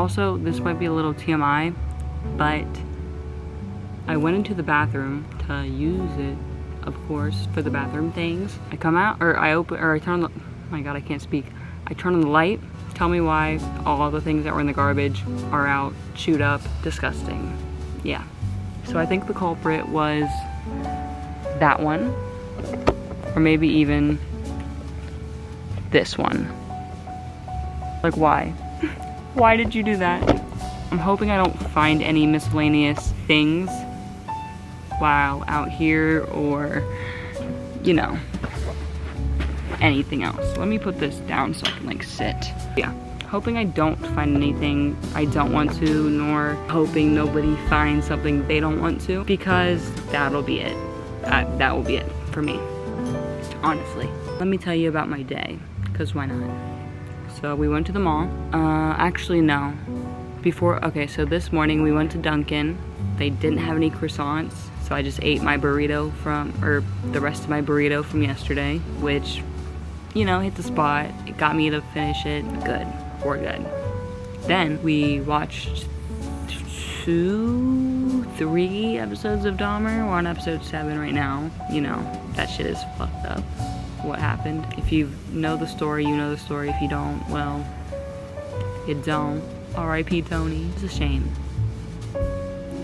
Also, this might be a little TMI, but I went into the bathroom to use it, of course, for the bathroom things. I come out, or I open, or I turn on the, oh my god, I can't speak. I turn on the light. Tell me why all the things that were in the garbage are out, chewed up, disgusting. Yeah. So I think the culprit was that one, or maybe even this one. Like why? Why did you do that? I'm hoping I don't find any miscellaneous things while out here or, you know, anything else. Let me put this down so I can like sit. Yeah, hoping I don't find anything I don't want to, nor hoping nobody finds something they don't want to, because that'll be it. That, that will be it for me, honestly. Let me tell you about my day, because why not? So we went to the mall. Uh, actually, no. Before, okay, so this morning we went to Dunkin'. They didn't have any croissants, so I just ate my burrito from, or the rest of my burrito from yesterday, which, you know, hit the spot. It got me to finish it. Good. We're good. Then we watched two, three episodes of Dahmer. We're on episode seven right now. You know, that shit is fucked up. What happened. If you know the story, you know the story. If you don't, well, you don't. R.I.P. Tony. It's a shame.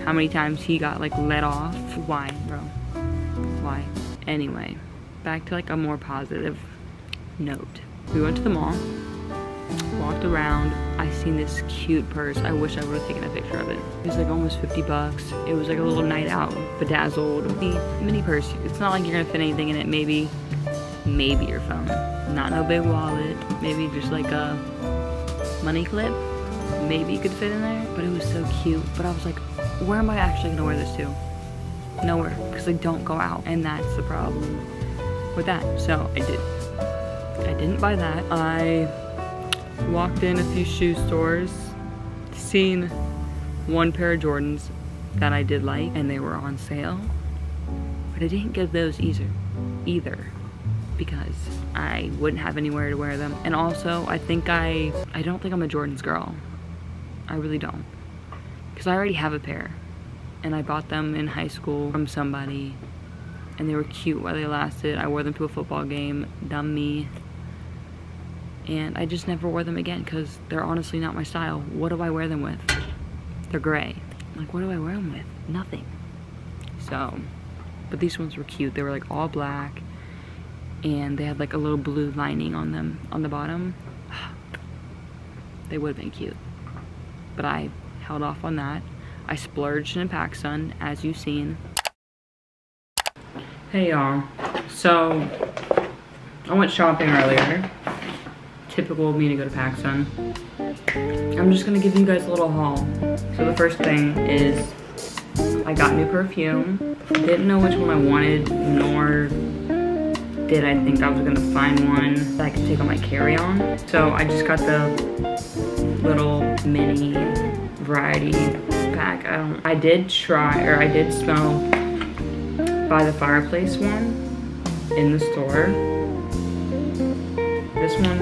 How many times he got like let off. Why, bro? Why? Anyway, back to like a more positive note. We went to the mall walked around. I seen this cute purse. I wish I would have taken a picture of it. It was like almost 50 bucks. It was like a little night out, bedazzled. Mini purse. It's not like you're gonna fit anything in it. Maybe, maybe your phone. Not no big wallet. Maybe just like a money clip. Maybe you could fit in there. But it was so cute. But I was like, where am I actually gonna wear this to? Nowhere, because I don't go out. And that's the problem with that. So I did. I didn't buy that. I walked in a few shoe stores, seen one pair of Jordans that I did like and they were on sale. But I didn't get those either, either because I wouldn't have anywhere to wear them. And also, I think I, I don't think I'm a Jordans girl. I really don't. Because I already have a pair. And I bought them in high school from somebody. And they were cute while they lasted. I wore them to a football game. Dumb me and I just never wore them again because they're honestly not my style. What do I wear them with? They're gray. Like, what do I wear them with? Nothing. So, but these ones were cute. They were like all black and they had like a little blue lining on them on the bottom. They would have been cute. But I held off on that. I splurged in PacSun, as you've seen. Hey y'all. So, I went shopping earlier typical of me to go to PacSun. I'm just gonna give you guys a little haul. So the first thing is I got new perfume. Didn't know which one I wanted, nor did I think I was gonna find one that I could take on my carry-on. So I just got the little mini variety pack. I don't, I did try, or I did smell by the fireplace one in the store. This one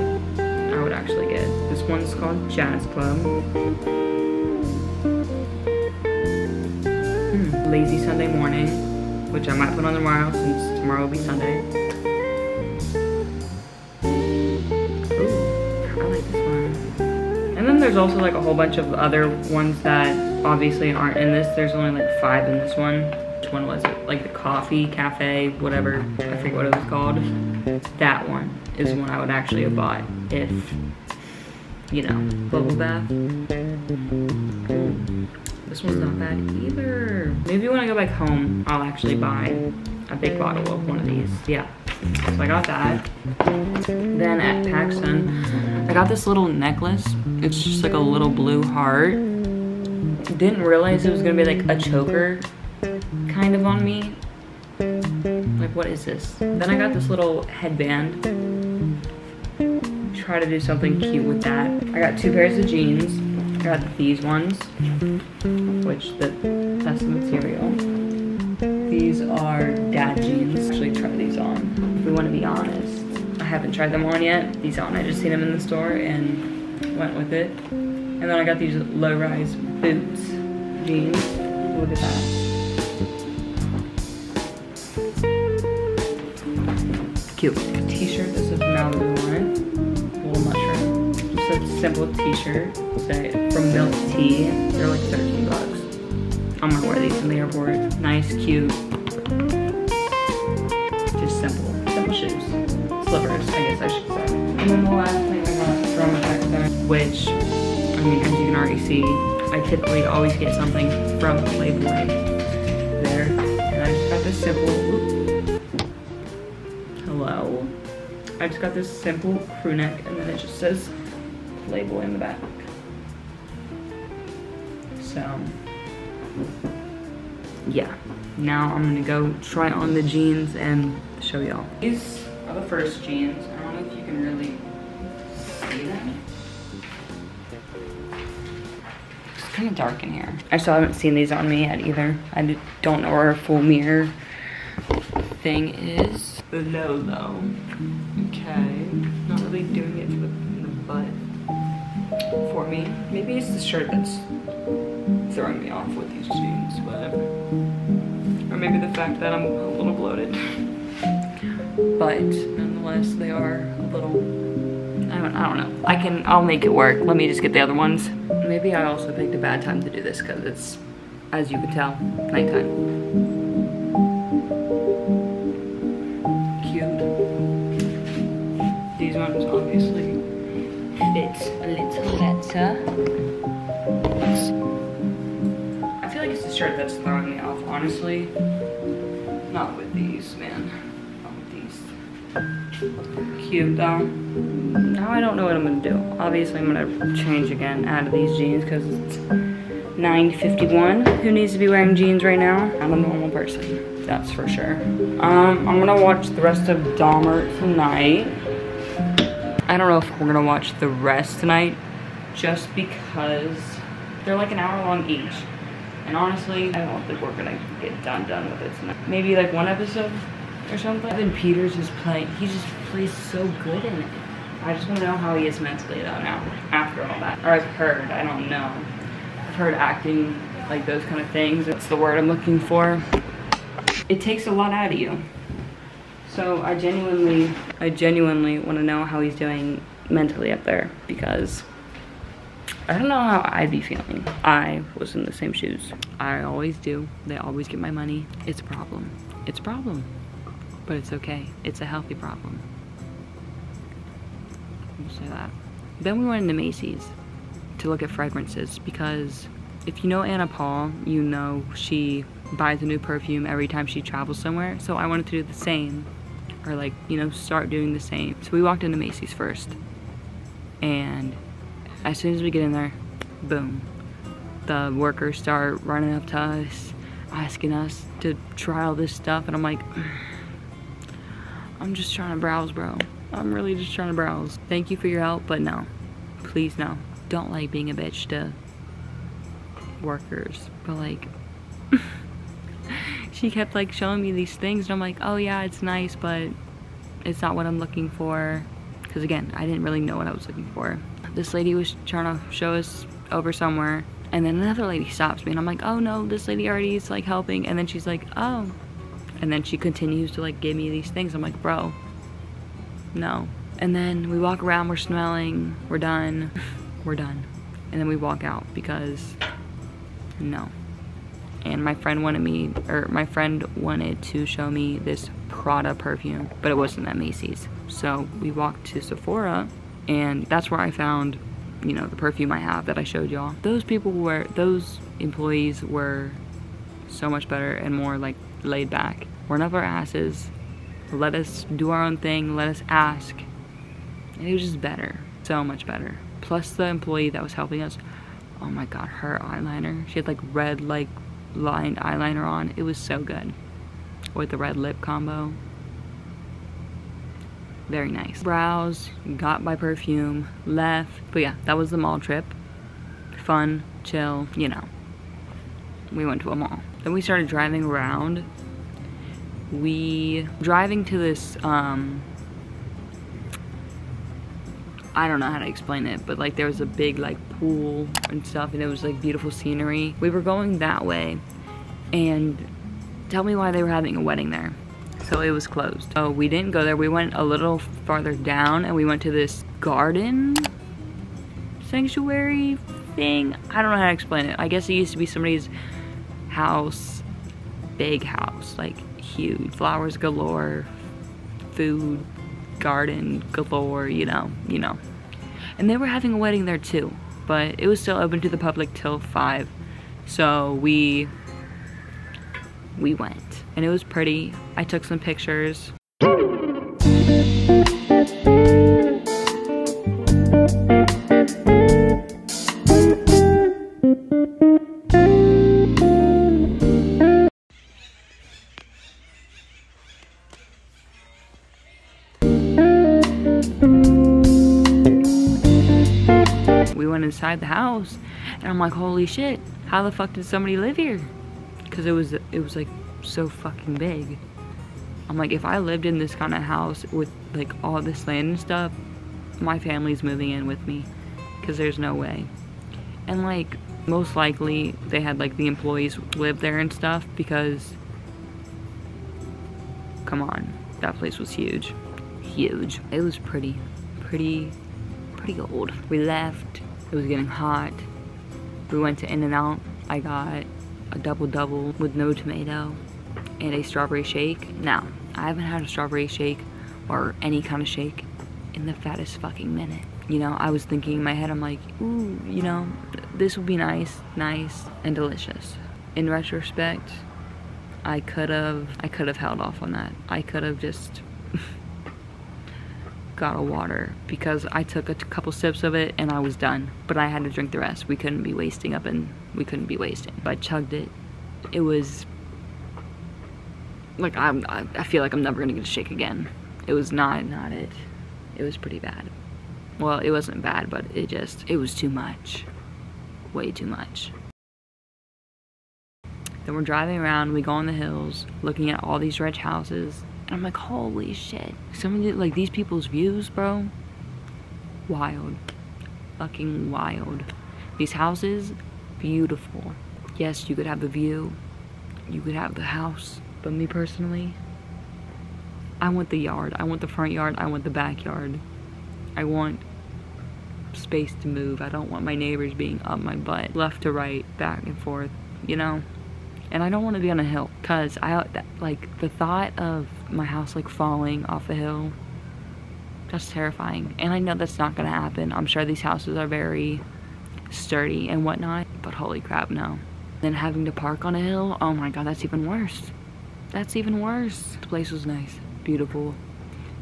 I would actually get. This one's called Jazz Club. Hmm. Lazy Sunday morning, which I might put on tomorrow since tomorrow will be Sunday. There's also like a whole bunch of other ones that obviously aren't in this. There's only like five in this one. Which one was it? Like the coffee, cafe, whatever. I forget what it was called. That one is one I would actually have bought if, you know, bubble bath. This one's not bad either. Maybe when I go back home, I'll actually buy a big bottle of one of these. Yeah, so I got that. Then at PacSun, I got this little necklace. It's just like a little blue heart. Didn't realize it was gonna be like a choker kind of on me. Like, what is this? Then I got this little headband try to do something cute with that. I got two pairs of jeans. I got these ones, which the, that's the material. These are dad jeans. Actually try these on, if we want to be honest. I haven't tried them on yet. These on, I just seen them in the store and went with it. And then I got these low-rise boots, jeans. Look at that. Cute. T-shirt, this is Malibu one. Little mushroom. Just a simple t-shirt. Say from Milk Tea. They're like 13 bucks. I'm gonna wear these in the airport. Nice, cute. Just simple. Simple shoes. Slippers, I guess I should say. And then the last thing I got from Texas, which, I mean, as you can already see, I typically always get something from Playboy there. And I just got this simple, hello. I just got this simple crew neck and then it just says Playboy in the back. So, yeah. Now I'm gonna go try on the jeans and show y'all. These are the first jeans. I don't know if you can really see them. It's kind of dark in here. I still haven't seen these on me yet either. I don't know where a full mirror thing is. The low though. Okay. Not really doing it for the butt for me. Maybe it's the shirt that's throwing me off with these jeans, whatever. Or maybe the fact that I'm a little bloated. but nonetheless, they are a little, I don't, I don't know. I can, I'll make it work. Let me just get the other ones. Maybe I also picked a bad time to do this because it's, as you can tell, nighttime. Cute. These ones obviously fit a little better. Shirt that's throwing me off, honestly. Not with these, man. Not with these. Cute though. Now I don't know what I'm gonna do. Obviously I'm gonna change again out of these jeans because it's 9.51. Who needs to be wearing jeans right now? I'm a normal person, that's for sure. Um, I'm gonna watch the rest of Dahmer tonight. I don't know if we're gonna watch the rest tonight just because they're like an hour long each. And honestly, I don't think we're gonna get done done with it tonight. Maybe like one episode or something. Evan Peters is playing, he just plays so good in it. I just wanna know how he is mentally though now, after all that. Or I've heard, I don't know. I've heard acting, like those kind of things. That's the word I'm looking for. It takes a lot out of you. So I genuinely, I genuinely wanna know how he's doing mentally up there because I don't know how I'd be feeling. I was in the same shoes. I always do. They always get my money. It's a problem. It's a problem. But it's okay. It's a healthy problem. Say that. Then we went into Macy's to look at fragrances because if you know Anna Paul, you know she buys a new perfume every time she travels somewhere. So I wanted to do the same or like, you know, start doing the same. So we walked into Macy's first and as soon as we get in there, boom, the workers start running up to us, asking us to try all this stuff, and I'm like, I'm just trying to browse, bro. I'm really just trying to browse. Thank you for your help, but no, please no. Don't like being a bitch to workers, but like, she kept like showing me these things, and I'm like, oh yeah, it's nice, but it's not what I'm looking for. Because again, I didn't really know what I was looking for this lady was trying to show us over somewhere and then another lady stops me and I'm like, oh no, this lady already is like helping. And then she's like, oh. And then she continues to like give me these things. I'm like, bro, no. And then we walk around, we're smelling, we're done, we're done. And then we walk out because no. And my friend wanted me, or my friend wanted to show me this Prada perfume, but it wasn't at Macy's. So we walked to Sephora and that's where I found you know the perfume I have that I showed y'all. Those people were those employees were so much better and more like laid back. We're not our asses. Let us do our own thing. Let us ask. And it was just better. So much better. Plus the employee that was helping us oh my god her eyeliner. She had like red like lined eyeliner on. It was so good with the red lip combo very nice. Brows, got my perfume, left. But yeah, that was the mall trip. Fun, chill, you know. We went to a mall. Then we started driving around. We, driving to this, um, I don't know how to explain it, but like there was a big like pool and stuff and it was like beautiful scenery. We were going that way and tell me why they were having a wedding there. So it was closed. Oh, we didn't go there. We went a little farther down and we went to this garden sanctuary thing. I don't know how to explain it. I guess it used to be somebody's house, big house, like huge, flowers galore, food, garden galore, you know, you know. And they were having a wedding there too, but it was still open to the public till 5. So we we went and it was pretty. I took some pictures. We went inside the house and I'm like holy shit how the fuck did somebody live here because it was it was like so fucking big. I'm like if I lived in this kind of house with like all this land and stuff my family's moving in with me because there's no way. And like most likely they had like the employees live there and stuff because come on that place was huge. Huge. It was pretty pretty pretty old. We left. It was getting hot. We went to In-N-Out. I got a double-double with no tomato and a strawberry shake. Now, I haven't had a strawberry shake or any kind of shake in the fattest fucking minute. You know, I was thinking in my head, I'm like, ooh, you know, this would be nice, nice, and delicious. In retrospect, I could have, I could have held off on that. I could have just got a water because I took a couple sips of it and I was done. But I had to drink the rest. We couldn't be wasting up and we couldn't be wasting. But I chugged it. It was like I'm, I feel like I'm never gonna get a shake again. It was not, not it. It was pretty bad. Well, it wasn't bad, but it just, it was too much. Way too much. Then we're driving around, we go on the hills, looking at all these rich houses, I'm like, holy shit. Some of the, like, these people's views, bro, wild. Fucking wild. These houses, beautiful. Yes, you could have the view. You could have the house. But me personally, I want the yard. I want the front yard. I want the backyard. I want space to move. I don't want my neighbors being up my butt, left to right, back and forth, you know? And I don't want to be on a hill because I like the thought of my house like falling off a hill that's terrifying. And I know that's not gonna happen. I'm sure these houses are very sturdy and whatnot but holy crap no. Then having to park on a hill oh my god that's even worse. That's even worse. The place was nice beautiful.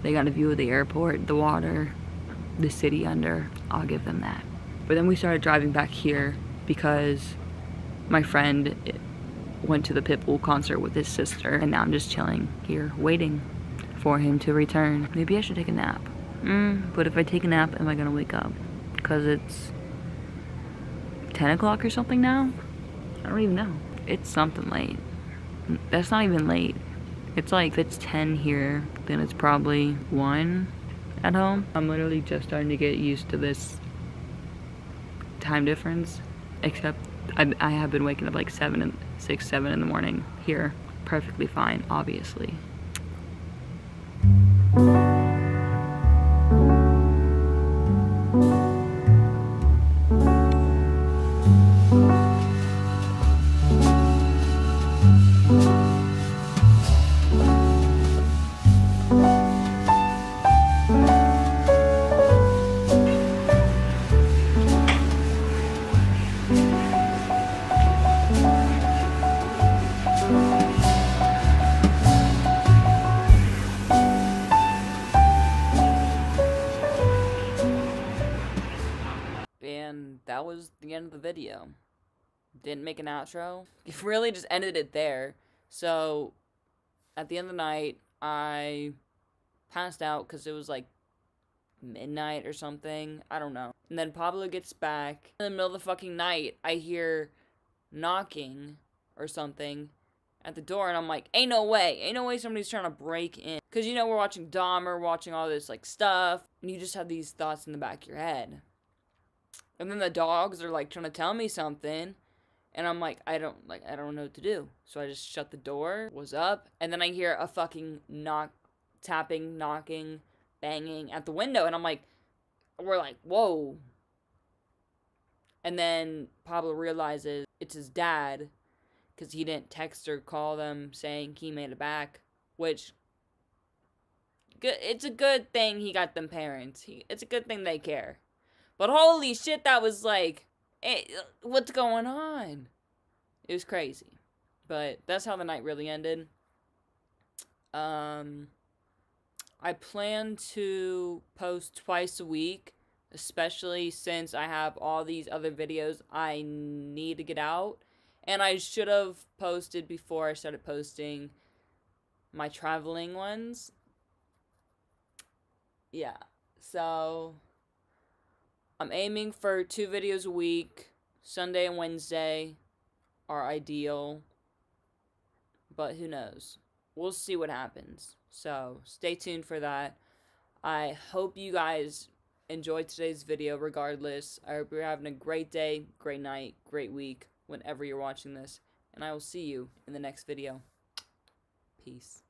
They got a view of the airport the water the city under. I'll give them that. But then we started driving back here because my friend went to the Pitbull concert with his sister, and now I'm just chilling here, waiting for him to return. Maybe I should take a nap. Mm, but if I take a nap, am I gonna wake up? Because it's 10 o'clock or something now? I don't even know. It's something late. That's not even late. It's like, if it's 10 here, then it's probably 1 at home. I'm literally just starting to get used to this time difference, except I, I have been waking up like 7 and 6, 7 in the morning here. Perfectly fine, obviously. That was the end of the video. Didn't make an outro. It really just ended it there. So, at the end of the night, I passed out because it was like midnight or something. I don't know. And then Pablo gets back. In the middle of the fucking night, I hear knocking or something. at the door, and I'm like, ain't no way, ain't no way somebody's trying to break in. Because, you know, we're watching Dahmer, watching all this, like, stuff, and you just have these thoughts in the back of your head. And then the dogs are, like, trying to tell me something, and I'm like, I don't, like, I don't know what to do. So I just shut the door, was up, and then I hear a fucking knock, tapping, knocking, banging at the window, and I'm like, we're like, whoa. And then Pablo realizes it's his dad because he didn't text or call them saying he made it back, which good. It's a good thing he got them parents. He, it's a good thing they care. But holy shit, that was like, eh, what's going on? It was crazy. But that's how the night really ended. Um, I plan to post twice a week, especially since I have all these other videos I need to get out. And I should have posted before I started posting my traveling ones. Yeah. So I'm aiming for two videos a week. Sunday and Wednesday are ideal. But who knows? We'll see what happens. So stay tuned for that. I hope you guys enjoyed today's video regardless. I hope you're having a great day, great night, great week whenever you're watching this. And I will see you in the next video. Peace.